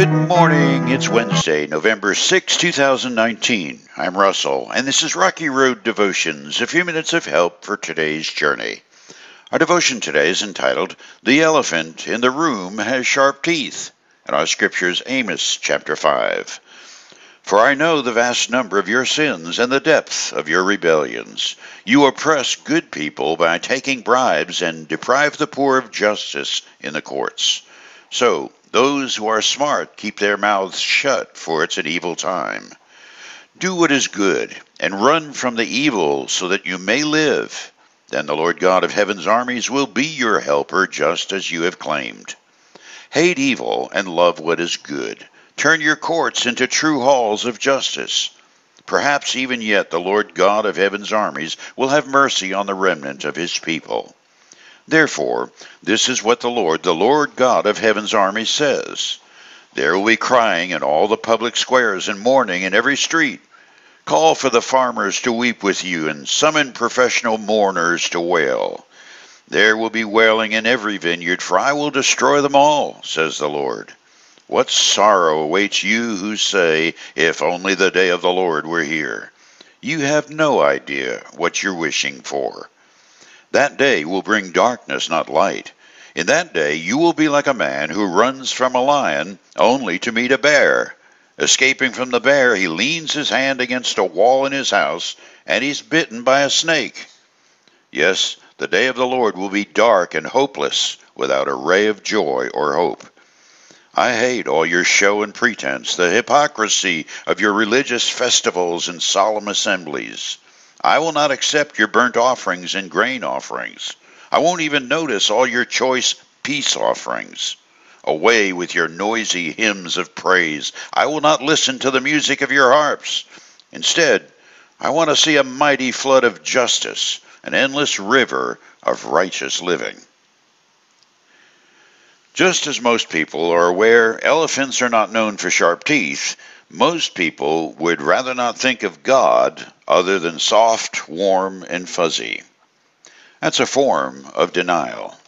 Good morning. It's Wednesday, November 6, 2019. I'm Russell, and this is Rocky Road Devotions, a few minutes of help for today's journey. Our devotion today is entitled, The Elephant in the Room Has Sharp Teeth, and our scripture is Amos chapter 5. For I know the vast number of your sins and the depth of your rebellions. You oppress good people by taking bribes and deprive the poor of justice in the courts. So, those who are smart keep their mouths shut, for it's an evil time. Do what is good, and run from the evil, so that you may live. Then the Lord God of heaven's armies will be your helper, just as you have claimed. Hate evil and love what is good. Turn your courts into true halls of justice. Perhaps even yet the Lord God of heaven's armies will have mercy on the remnant of his people. Therefore, this is what the Lord, the Lord God of heaven's army, says There will be crying in all the public squares and mourning in every street. Call for the farmers to weep with you and summon professional mourners to wail. There will be wailing in every vineyard, for I will destroy them all, says the Lord. What sorrow awaits you who say, If only the day of the Lord were here. You have no idea what you're wishing for. That day will bring darkness, not light. In that day you will be like a man who runs from a lion only to meet a bear. Escaping from the bear, he leans his hand against a wall in his house, and he's bitten by a snake. Yes, the day of the Lord will be dark and hopeless, without a ray of joy or hope. I hate all your show and pretense, the hypocrisy of your religious festivals and solemn assemblies. I will not accept your burnt offerings and grain offerings. I won't even notice all your choice peace offerings. Away with your noisy hymns of praise. I will not listen to the music of your harps. Instead, I want to see a mighty flood of justice, an endless river of righteous living. Just as most people are aware elephants are not known for sharp teeth, most people would rather not think of God other than soft, warm, and fuzzy. That's a form of denial.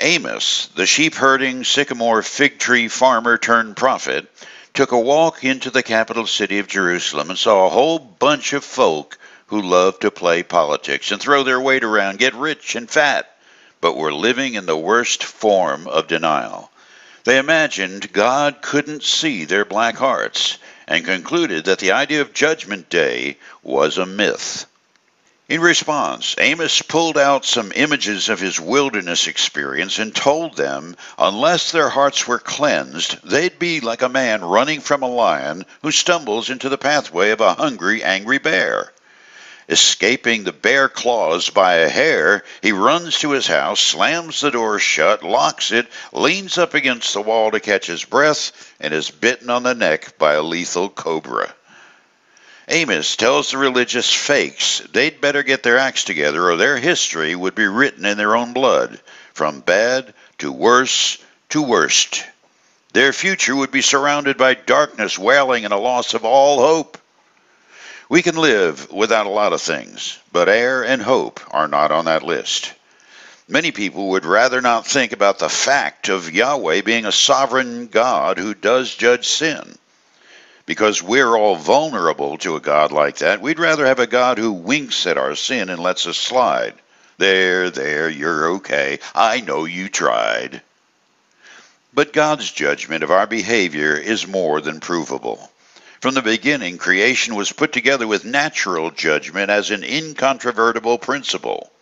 Amos, the sheep herding sycamore fig tree farmer turned prophet, took a walk into the capital city of Jerusalem and saw a whole bunch of folk who love to play politics and throw their weight around, get rich and fat, but were living in the worst form of denial. They imagined God couldn't see their black hearts and concluded that the idea of Judgment Day was a myth. In response, Amos pulled out some images of his wilderness experience and told them unless their hearts were cleansed, they'd be like a man running from a lion who stumbles into the pathway of a hungry, angry bear. Escaping the bear claws by a hair, he runs to his house, slams the door shut, locks it, leans up against the wall to catch his breath, and is bitten on the neck by a lethal cobra. Amos tells the religious fakes they'd better get their acts together or their history would be written in their own blood, from bad to worse to worst. Their future would be surrounded by darkness, wailing, and a loss of all hope. We can live without a lot of things, but air and hope are not on that list. Many people would rather not think about the fact of Yahweh being a sovereign God who does judge sin. Because we're all vulnerable to a God like that, we'd rather have a God who winks at our sin and lets us slide. There, there, you're okay. I know you tried. But God's judgment of our behavior is more than provable. From the beginning, creation was put together with natural judgment as an incontrovertible principle.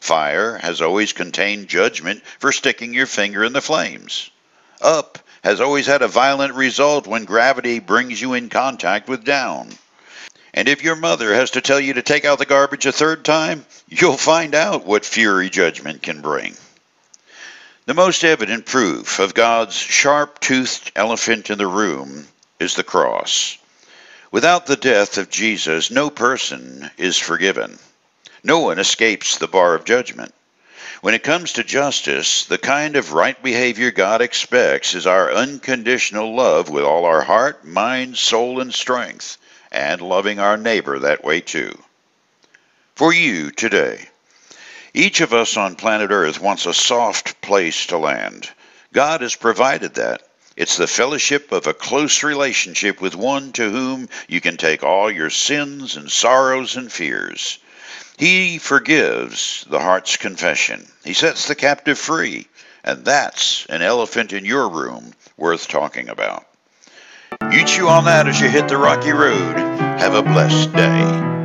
Fire has always contained judgment for sticking your finger in the flames. Up has always had a violent result when gravity brings you in contact with down. And if your mother has to tell you to take out the garbage a third time, you'll find out what fury judgment can bring. The most evident proof of God's sharp toothed elephant in the room is the cross. Without the death of Jesus, no person is forgiven. No one escapes the bar of judgment. When it comes to justice, the kind of right behavior God expects is our unconditional love with all our heart, mind, soul, and strength, and loving our neighbor that way too. For you today, each of us on planet Earth wants a soft place to land. God has provided that. It's the fellowship of a close relationship with one to whom you can take all your sins and sorrows and fears. He forgives the heart's confession. He sets the captive free. And that's an elephant in your room worth talking about. You chew on that as you hit the rocky road. Have a blessed day.